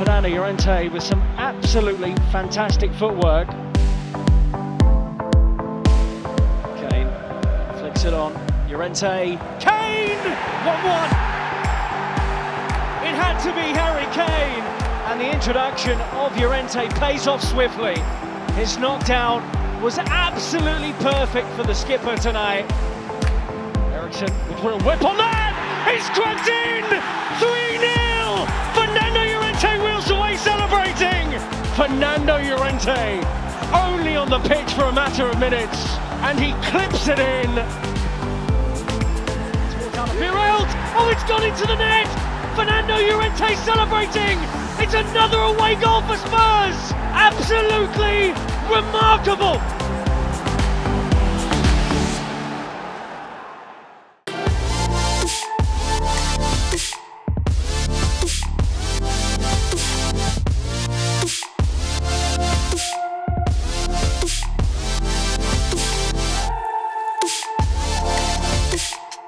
Fernando Llorente with some absolutely fantastic footwork. Kane flicks it on. Llorente. Kane! 1-1. It had to be Harry Kane. And the introduction of Llorente pays off swiftly. His knockdown was absolutely perfect for the skipper tonight. Eriksen will put a whip on that! It's cracked in! Fernando Llorente only on the pitch for a matter of minutes and he clips it in. Pirelt! Oh, it's gone into the net! Fernando Llorente celebrating! It's another away goal for Spurs! Absolutely remarkable!